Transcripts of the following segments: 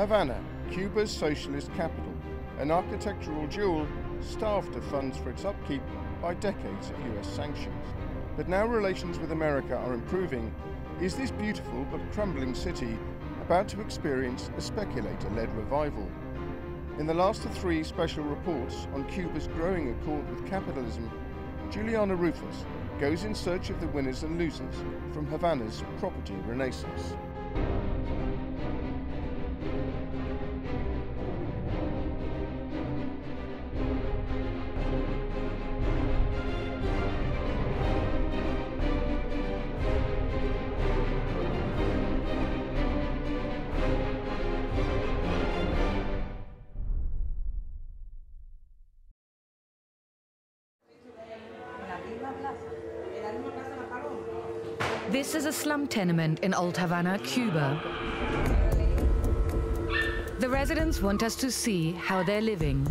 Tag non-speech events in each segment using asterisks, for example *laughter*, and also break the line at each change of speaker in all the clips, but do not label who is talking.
Havana, Cuba's socialist capital, an architectural jewel starved of funds for its upkeep by decades of US sanctions. But now relations with America are improving. Is this beautiful but crumbling city about to experience a speculator-led revival? In the last of three special reports on Cuba's growing accord with capitalism, Juliana Ruhfus goes in search of the winners and losers from Havana's property renaissance.
This is a slum tenement in Old Havana, Cuba. The residents want us to see how they're living.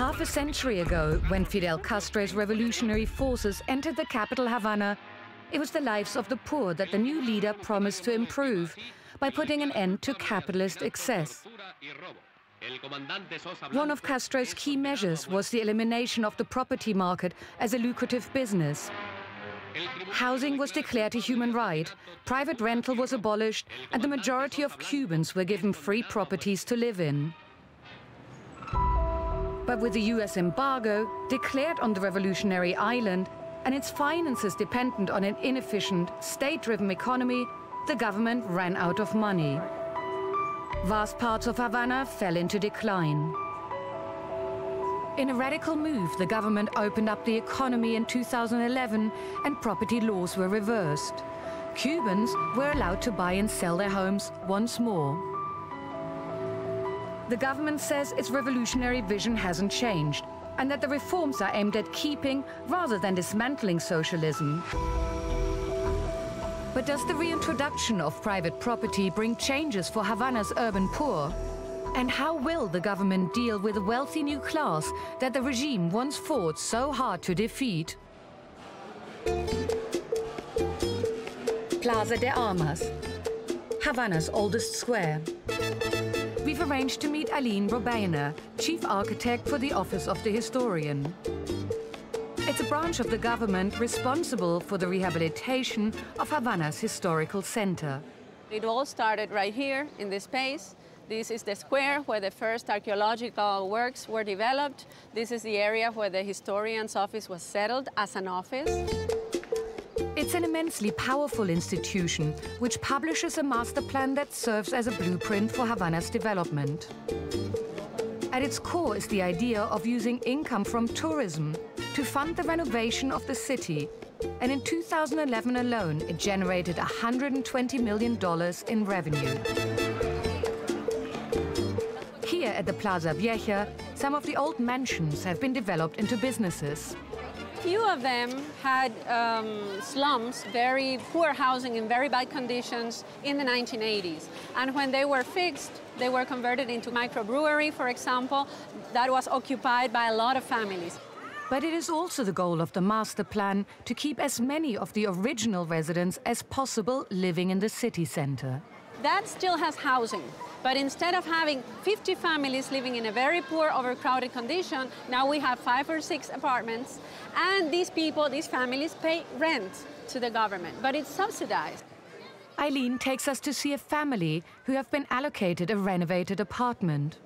Half a century ago, when Fidel Castro's revolutionary forces entered the capital Havana, it was the lives of the poor that the new leader promised to improve by putting an end to capitalist excess. One of Castro's key measures was the elimination of the property market as a lucrative business. Housing was declared a human right, private rental was abolished, and the majority of Cubans were given free properties to live in. But with the US embargo declared on the revolutionary island and its finances dependent on an inefficient, state-driven economy, the government ran out of money. Vast parts of Havana fell into decline. In a radical move, the government opened up the economy in 2011 and property laws were reversed. Cubans were allowed to buy and sell their homes once more. The government says its revolutionary vision hasn't changed and that the reforms are aimed at keeping rather than dismantling socialism. But does the reintroduction of private property bring changes for Havana's urban poor? And how will the government deal with the wealthy new class that the regime once fought so hard to defeat? Plaza de Armas, Havana's oldest square we've arranged to meet Aline Robaina, Chief Architect for the Office of the Historian. It's a branch of the government responsible for the rehabilitation of Havana's historical center.
It all started right here in this space. This is the square where the first archaeological works were developed. This is the area where the historian's office was settled as an office.
It's an immensely powerful institution which publishes a master plan that serves as a blueprint for Havana's development. At its core is the idea of using income from tourism to fund the renovation of the city. And in 2011 alone, it generated $120 million in revenue. Here at the Plaza Vieja, some of the old mansions have been developed into businesses
few of them had um, slums, very poor housing in very bad conditions in the 1980s. And when they were fixed, they were converted into microbrewery, for example, that was occupied by a lot of families.
But it is also the goal of the master plan to keep as many of the original residents as possible living in the city center.
That still has housing. But instead of having 50 families living in a very poor, overcrowded condition, now we have five or six apartments. And these people, these families, pay rent to the government, but it's subsidized.
Aline takes us to see a family who have been allocated a renovated apartment.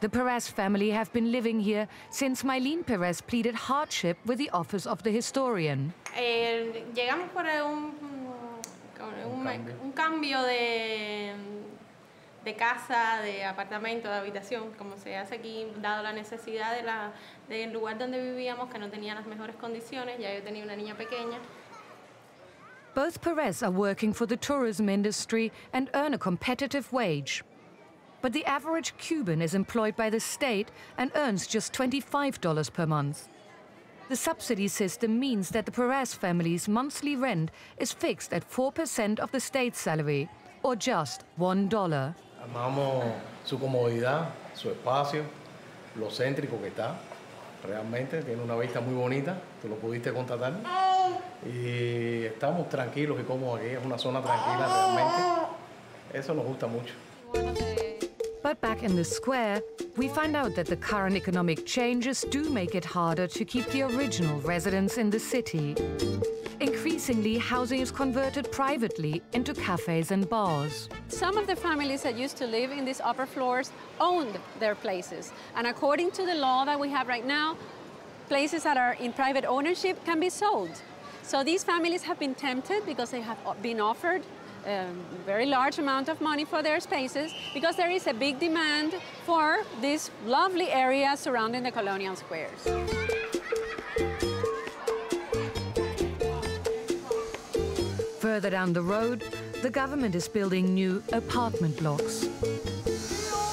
The Perez family have been living here since Mylene Perez pleaded hardship with the Office of the Historian.
Eh, llegamos por un, un, un cambio de, de casa, de apartamento, de habitación, como se hace aquí, dado la necesidad de la, del lugar donde vivíamos, que no tenía las mejores condiciones, ya yo tenía una niña pequeña.
Both Perez are working for the tourism industry and earn a competitive wage. But the average Cuban is employed by the state and earns just $25 per month. The subsidy system means that the Perez family's monthly rent is fixed at 4% of the state salary, or just $1.
Amamos su comodidad, su espacio, lo céntrico que está. Realmente tiene una vista muy bonita, tú lo pudiste constatar. Y estamos tranquilos y cómodos aquí, es una zona tranquila realmente. Eso nos gusta mucho.
But back in the square, we find out that the current economic changes do make it harder to keep the original residents in the city. Increasingly, housing is converted privately into cafes and bars.
Some of the families that used to live in these upper floors owned their places. And according to the law that we have right now, places that are in private ownership can be sold. So these families have been tempted because they have been offered a very large amount of money for their spaces because there is a big demand for these lovely areas surrounding the colonial squares.
Further down the road, the government is building new apartment blocks.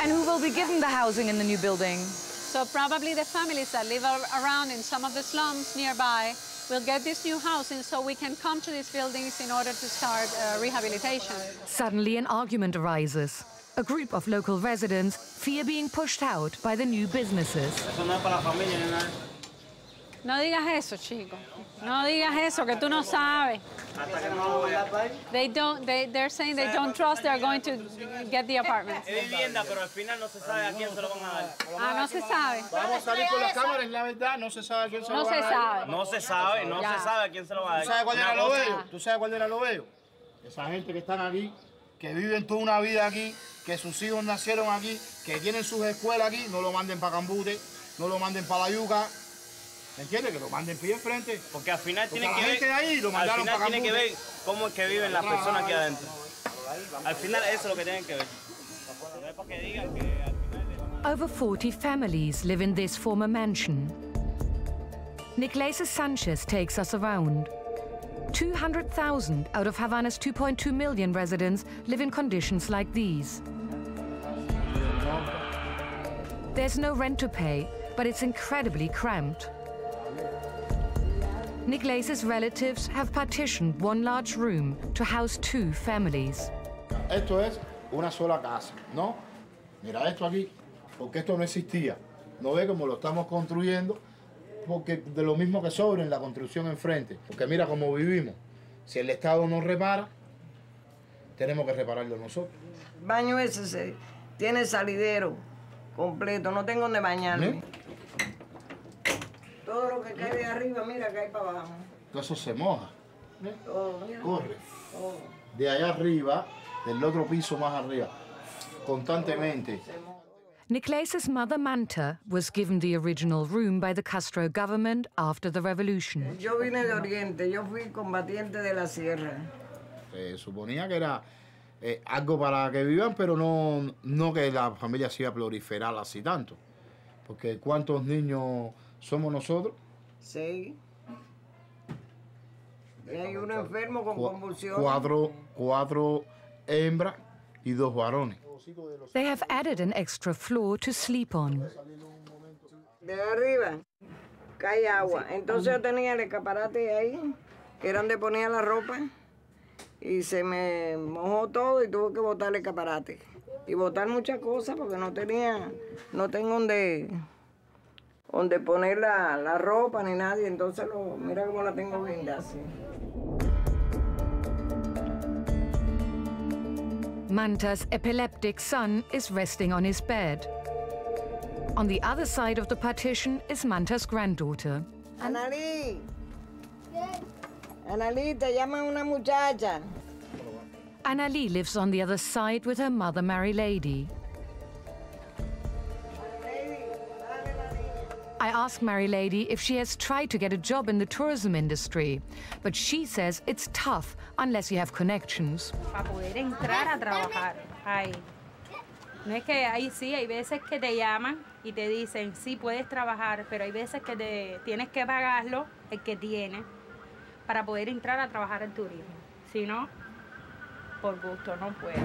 And who will be given the housing in the new building?
So probably the families that live around in some of the slums nearby will get this new housing so we can come to these buildings in order to start uh, rehabilitation.
Suddenly an argument arises. A group of local residents fear being pushed out by the new businesses.
No digas eso, chico. No digas eso, que tú no sabes. They don't, they, they're saying they don't trust they're going to get the apartments.
Es vivienda, pero al final no se sabe a quién se lo van a dar.
Ah, no se sabe.
Vamos a salir con las cámaras, la verdad, no se sabe a quién se
No
lo
se
van a dar.
sabe.
No se sabe, no se sabe a quién se lo va a
¿Tú
dar.
sabes cuál era lo bello? ¿Tú sabes cuál era lo bello? Esa gente que están aquí, que viven toda una vida aquí, que sus hijos nacieron aquí, que tienen sus escuelas aquí, no lo manden para Cambute, no lo manden para la yuca. ¿Me entiendes? Que lo manden pie enfrente.
Porque al final tiene que ver,
ahí lo
al final
para
tiene que ver cómo es que viven las personas aquí adentro. Al final eso es lo que tienen que ver. No es para que digan que al final le van a
Over 40 families live in this former mansion. Niclases Sanchez takes us around. 200,000 out of Havana's 2.2 million residents live in conditions like these. There's no rent to pay, but it's incredibly cramped. Niclases' relatives have partitioned one large room to house two families.
Esto es una sola casa, ¿no? Mira esto aquí, porque esto no existía. No ve cómo lo estamos construyendo, porque de lo mismo que sobra en la construcción enfrente. Porque mira cómo vivimos. Si el Estado no repara, tenemos que repararlo nosotros.
baño ese se- tiene salidero completo, no tengo donde bañarme.
¿Eh?
Todo lo que cae de arriba, mira, cae para abajo.
Todo eso se moja,
Todo, mira.
corre.
todo.
De allá arriba, del otro piso más arriba, constantemente.
Niclases' mother Manta was given the original room by the Castro government after the revolution.
Yo vine de Oriente, yo fui combatiente de la sierra.
Se suponía que era eh, algo para que vivan, pero no, no que la familia se iba a proliferar así tanto. Porque ¿cuántos niños somos nosotros?
Sí. Y hay uno enfermo con convulsiones.
cuatro, cuatro hembras y dos varones.
They have added an extra floor to sleep on.
De arriba cae agua. Entonces yo tenía el escaparate ahí, que era donde ponía la ropa, y se me mojó todo y tuve que botar el escaparate. Y botar muchas cosas porque no tenía, no tengo donde, donde poner la, la ropa ni nadie. Entonces lo, mira cómo la tengo así.
Manta's epileptic son is resting on his bed. On the other side of the partition is Manta's granddaughter.
Analí. Analí, te llama una muchacha.
Anna Lee lives on the other side with her mother, Mary Lady. I ask Mary Lady if she has tried to get a job in the tourism industry, but she says it's tough unless you have connections.
para poder entrar a trabajar ahí. No es que ahí sí, hay veces que te llaman y te dicen, sí, puedes trabajar, pero hay veces que te tienes que pagarlo el que tiene para poder entrar a trabajar en turismo. Si no, por gusto no puedo.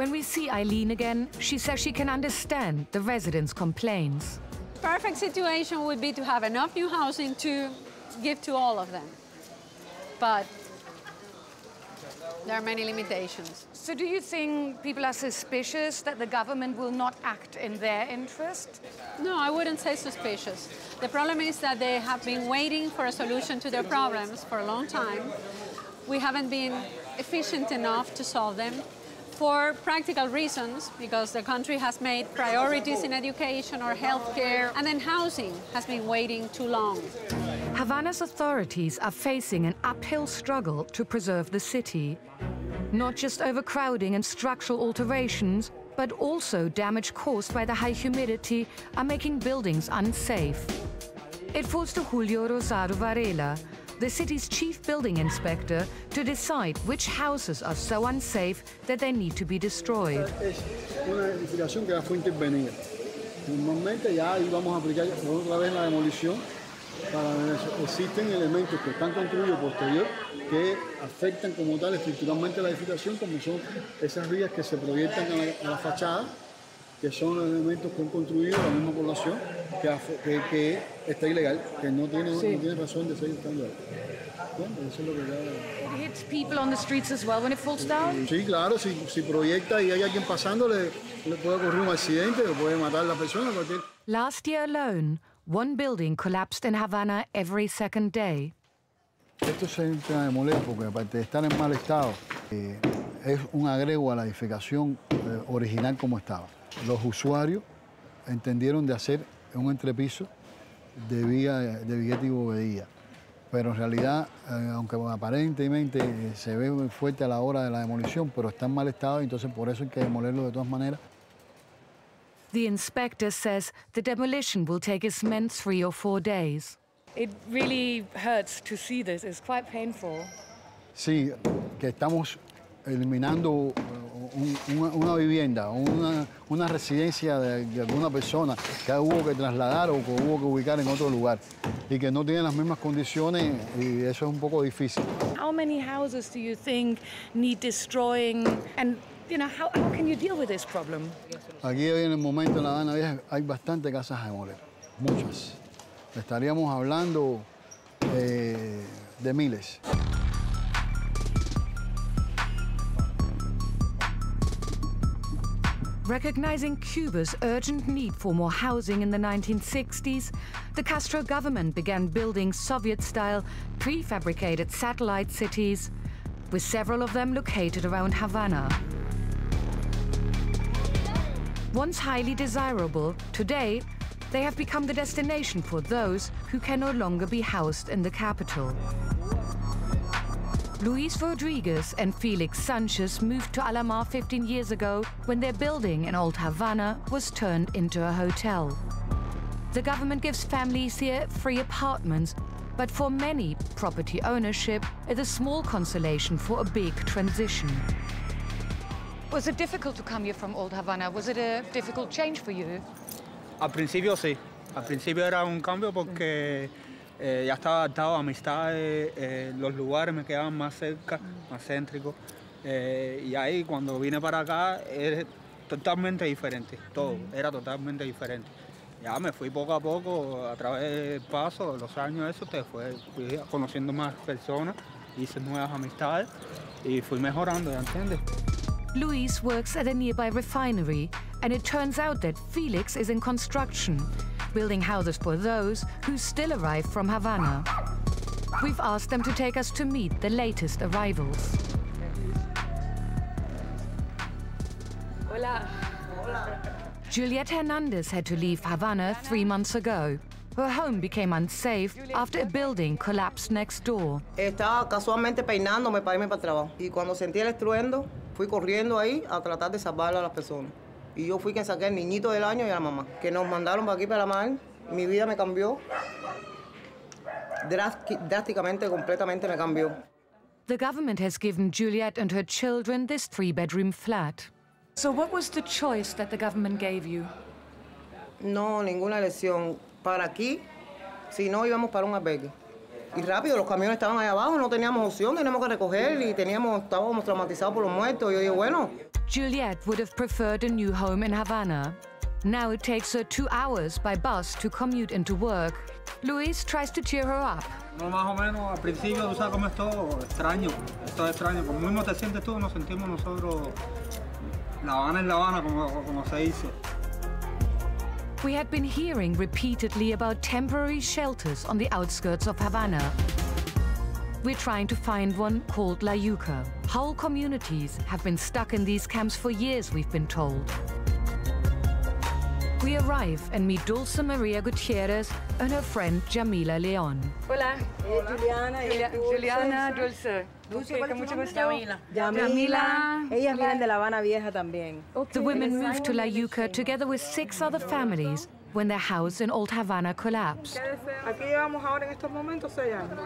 When we see Aline again, she says she can understand the residents' complaints.
Perfect situation would be to have enough new housing to give to all of them. But there are many limitations.
So do you think people are suspicious that the government will not act in their interest?
No, I wouldn't say suspicious. The problem is that they have been waiting for a solution to their problems for a long time. We haven't been efficient enough to solve them for practical reasons, because the country has made priorities in education or healthcare, and then housing has been waiting too long.
Havana's authorities are facing an uphill struggle to preserve the city. Not just overcrowding and structural alterations, but also damage caused by the high humidity are making buildings unsafe. It falls to Julio Rosado Varela, the city's chief building inspector, to decide which houses are so unsafe that they need to be destroyed.
Que afectan como tal estructuralmente la edificación, como son esas vías que se proyectan a la, a la fachada, que son los elementos que han construido la misma población, que, que, que está ilegal, que no tiene,
Sí.
no tiene razón de seguir estando ahí. Bueno, eso es lo que ya...
It hits people on the streets as well when it falls down?
Sí, claro, si, si proyecta y hay alguien pasando, le, le puede ocurrir un accidente, le puede matar a la persona, cualquier...
Last year alone, one building collapsed in Havana every second day.
Esto se entra a demoler porque aparte de estar en mal estado, eh, es un agrego a la edificación eh, original como estaba. Los usuarios entendieron de hacer un entrepiso de vía de Viguete y Bovedía. Pero en realidad, eh, aunque aparentemente eh, se ve muy fuerte a la hora de la demolición, pero está en mal estado y entonces por eso hay que demolerlo de todas maneras.
The inspector says the demolition will take his men three or four days.
It really hurts to see this. It's quite painful.
Sí, que estamos eliminando un- una, una vivienda, una, una residencia de, de alguna persona que hubo que trasladar o que hubo que ubicar en otro lugar y que no tienen las mismas condiciones y eso es un poco difícil.
How many houses do you think need destroying? And, you know, how, how can you deal with this problem?
Aquí hoy en el momento en La Habana Vieja hay bastantes casas a demoler, muchas. Estaríamos hablando eh, de miles.
Recognizing Cuba's urgent need for more housing in the 1960s, the Castro government began building Soviet style prefabricated satellite cities, with several of them located around Havana. Once highly desirable, today they have become the destination for those who can no longer be housed in the capital. Luis Rodriguez and Felix Sanchez moved to Alamar 15 years ago when their building in Old Havana was turned into a hotel. The government gives families here free apartments, but for many, property ownership is a small consolation for a big transition. Was it difficult to come here from Old Havana? Was it a difficult change for you?
Al principio sí, al principio era un cambio porque eh, ya estaba adaptado a amistades, eh, los lugares me quedaban más cerca, más céntricos. eh, y ahí cuando vine para acá es totalmente diferente, todo era totalmente diferente. Ya me fui poco a poco, a través del paso, los años, eso, te fue, fui conociendo más personas, hice nuevas amistades y fui mejorando, ¿ya entiendes?
Luis works at a nearby refinery, and it turns out that Felix is in construction, building houses for those who still arrive from Havana. We've asked them to take us to meet the latest arrivals.
Hola.
Juliette Hernandez had to leave Havana three months ago. Her home became unsafe after a building collapsed next door.
Estaba casualmente peinándome para irme para el trabajo. Y cuando sentí el estruendo, fui corriendo ahí a tratar de salvar a las personas. Y yo fui quien saqué al niñito del año y a la mamá. Que nos mandaron para aquí, para la mar. Mi vida me cambió. Drástic- drásticamente, completamente me cambió.
The government has given Juliette and her children this three bedroom flat.
So, what was the choice that the government gave you?
No, ninguna elección. Para aquí, si no, íbamos para un albergue. Y rápido, los camiones estaban ahí abajo, no teníamos opción, teníamos que recoger y teníamos, estábamos traumatizados por los muertos. Yo digo, bueno,
Juliette would have preferred a new home in Havana. Now it takes her two hours by bus to commute into work. Luis tries to cheer her up.
No, más o menos, al principio, tú sabes cómo es todo, extraño, esto es extraño. Como mismo te sientes tú, nos sentimos nosotros, La Habana es La Habana, como, como se dice.
We had been hearing repeatedly about temporary shelters on the outskirts of Havana. We're trying to find one called La Yuca. Whole communities have been stuck in these camps for years, we've been told. We arrive and meet Dulce Maria Gutierrez and her friend Yamila Leon.
Hola. Juliana.
Julia, Juliana, Dulce.
Dulce,
Ok, mucho gusto.
Yamila.
Yamila.
Ellas vienen de La Habana Vieja también.
The women moved to La Yuca together with six other families when their house in Old Havana collapsed.
Aquí llevamos ahora en estos momentos seis años.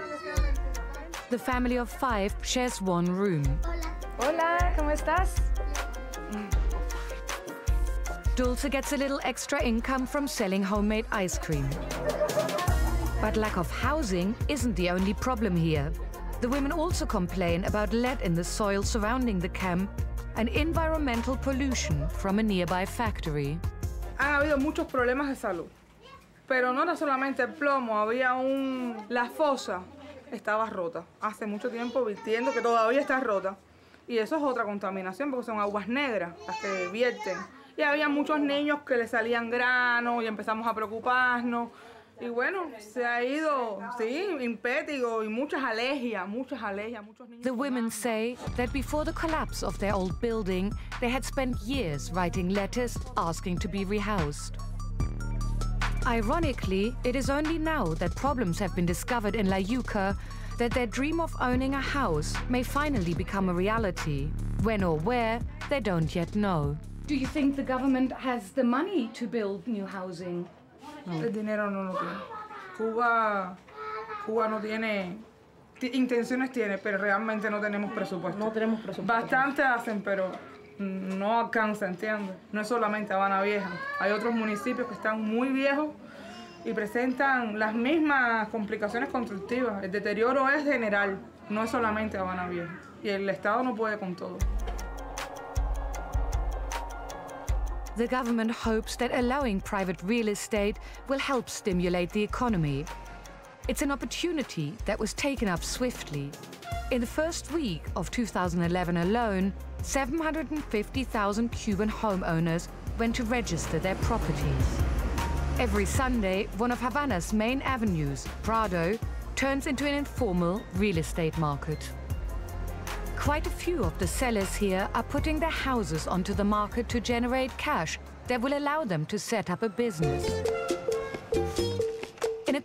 The family of five shares one room.
Hola, ¿cómo estás?
Dulce gets a little extra income from selling homemade ice cream. But lack of housing isn't the only problem here. The women also complain about lead in the soil surrounding the camp and environmental pollution from a nearby factory.
Han habido muchos problemas de salud. Pero no era solamente el plomo, había un... La fosa estaba rota. Hace mucho tiempo vistiendo que todavía está rota. Y eso es otra contaminación porque son aguas negras las que vierten. Y había muchos niños que le salían granos y empezamos a preocuparnos. Y bueno, se ha ido, sí, impétigo y muchas alergias, muchas alergias, muchos niños.
The women say that before the collapse of their old building, they had spent years writing letters asking to be rehoused. Ironically, it is only now that problems have been discovered in La Yuca that their dream of owning a house may finally become a reality. When or where, they don't yet know.
Do you think the government has the money to build new housing?
El dinero no lo tiene. Cuba, Cuba no tiene, intenciones tiene, pero realmente no tenemos presupuesto. No tenemos presupuesto. Bastante hacen, pero no alcanza, ¿entiendes? No es solamente Habana Vieja. Hay otros municipios que están muy viejos y presentan las mismas complicaciones constructivas. El deterioro es general, no es solamente Habana Vieja. Y el Estado no puede con todo.
The government hopes that allowing private real estate will help stimulate the economy. It's an opportunity that was taken up swiftly. In the first week of 2011 alone, 750,000 Cuban homeowners went to register their properties. Every Sunday, one of Havana's main avenues, Prado, turns into an informal real estate market. Quite a few of the sellers here are putting their houses onto the market to generate cash that will allow them to set up a business.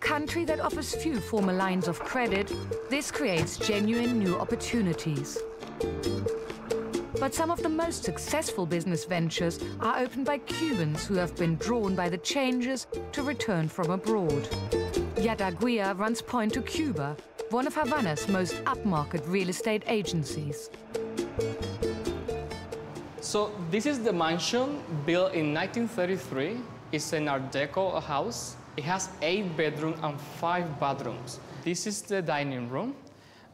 Country that offers few formal lines of credit, this creates genuine new opportunities. But some of the most successful business ventures are opened by Cubans who have been drawn by the changes to return from abroad. Yadaguia runs Point to Cuba, one of Havana's most upmarket real estate agencies.
So this is the mansion built in 1933. It's an Art Deco house. It has eight bedrooms and five bathrooms. This is the dining room.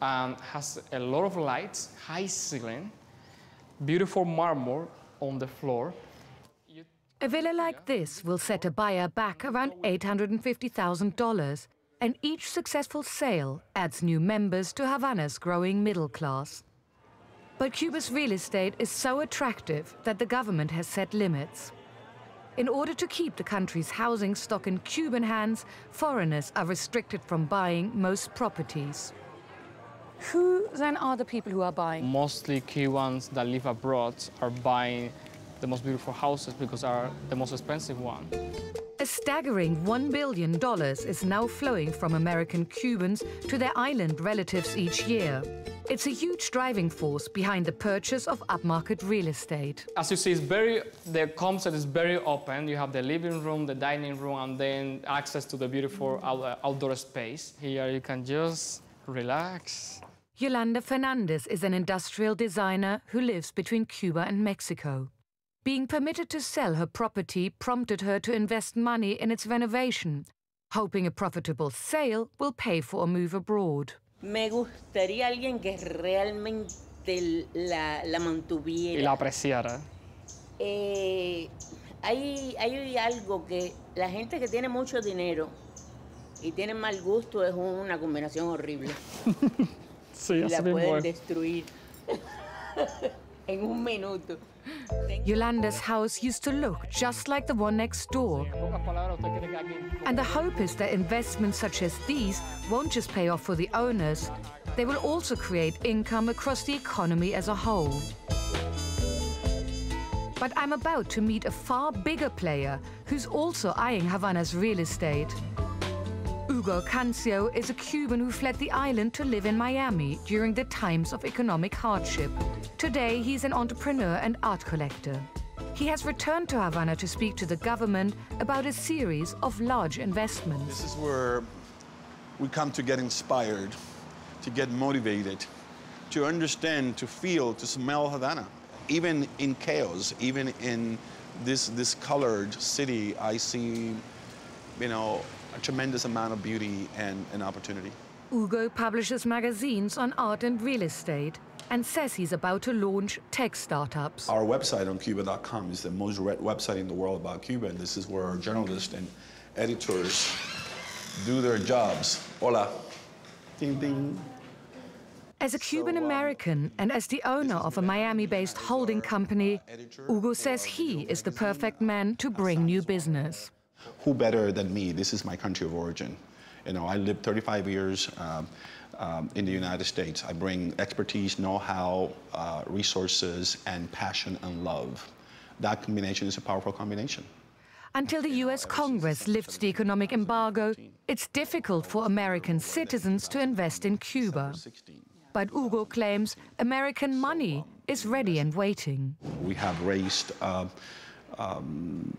Um, has a lot of lights, high ceiling, beautiful marble on the floor.
A villa like this will set a buyer back around $850,000, and each successful sale adds new members to Havana's growing middle class. But Cuba's real estate is so attractive that the government has set limits. In order to keep the country's housing stock in Cuban hands, foreigners are restricted from buying most properties.
Who then are the people who are buying?
Mostly Cubans that live abroad are buying the most beautiful houses because are the most expensive one.
A staggering $1 billion is now flowing from American Cubans to their island relatives each year. It's a huge driving force behind the purchase of upmarket real estate.
As you see, it's very, the concept is very open. You have the living room, the dining room, and then access to the beautiful uh, outdoor space. Here you can just relax.
Yolanda Fernandez is an industrial designer who lives between Cuba and Mexico. Being permitted to sell her property prompted her to invest money in its renovation, hoping a profitable sale will pay for a move abroad.
Me gustaría alguien que realmente la, la mantuviera.
Y la apreciara.
Eh, hay, hay algo que la gente que tiene mucho dinero y tiene mal gusto es una combinación horrible. *laughs*
sí,
y
así
la pueden
es.
destruir *laughs* en un minuto.
Yolanda's house used to look just like the one next door. And the hope is that investments such as these won't just pay off for the owners, they will also create income across the economy as a whole. But I'm about to meet a far bigger player who's also eyeing Havana's real estate. Hugo Cancio is a Cuban who fled the island to live in Miami during the times of economic hardship. Today, he's an entrepreneur and art collector. He has returned to Havana to speak to the government about a series of large investments.
This is where we come to get inspired, to get motivated, to understand, to feel, to smell Havana. Even in chaos, even in this discolored city, I see, you know, a tremendous amount of beauty and, and opportunity.
Hugo publishes magazines on art and real estate and says he's about to launch tech startups.
Our website OnCuba.com is the most read website in the world about Cuba, and this is where our journalists and editors do their jobs. Hola. Ding, ding.
As a Cuban um, American and as the owner of a Miami based holding company, Hugo says he is the perfect man to bring new business.
Who better than me? This is my country of origin. You know, I lived 35 years um, um, in the United States. I bring expertise, know-how, uh, resources, and passion and love. That combination is a powerful combination.
Until the US Congress lifts the economic embargo, it's difficult for American citizens to invest in Cuba. But Hugo claims American money is ready and waiting.
We have raised uh, um,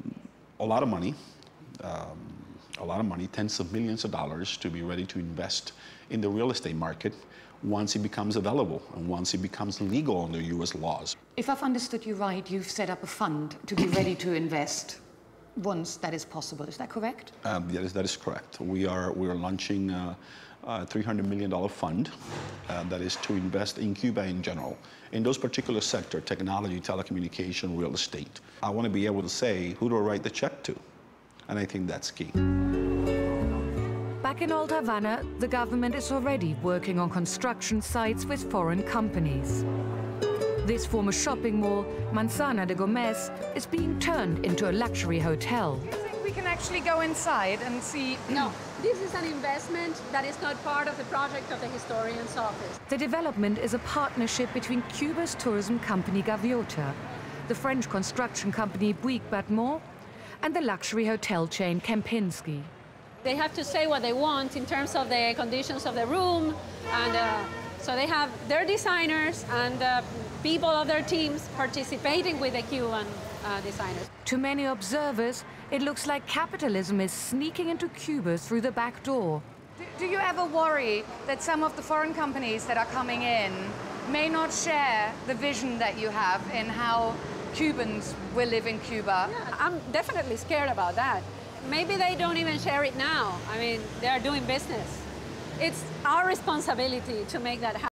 a lot of money, um, a lot of money, tens of millions of dollars to be ready to invest in the real estate market once it becomes available and once it becomes legal under US laws.
If I've understood you right, you've set up a fund to be ready to invest once that is possible. Is that correct?
Um, that, is, that is correct. We are, we are launching uh, a $300 million fund uh, that is to invest in Cuba in general, in those particular sectors, technology, telecommunication, real estate. I want to be able to say, who do I write the check to? And I think that's key.
Back in Old Havana, the government is already working on construction sites with foreign companies. This former shopping mall, Manzana de Gomez, is being turned into a luxury hotel.
We can actually go inside and see. *clears throat*
No, this is an investment that is not part of the project of the historian's office.
The development is a partnership between Cuba's tourism company Gaviota, the French construction company Bouygues Bâtiment, and the luxury hotel chain Kempinski.
They have to say what they want in terms of the conditions of the room, and uh, so they have their designers and uh, people of their teams participating with the Cuban uh, designers.
To many observers, it looks like capitalism is sneaking into Cuba through the back door.
Do, do you ever worry that some of the foreign companies that are coming in may not share the vision that you have in how Cubans will live in Cuba?
Yeah, I'm definitely scared about that. Maybe they don't even share it now. I mean, they're doing business. It's our responsibility to make that happen.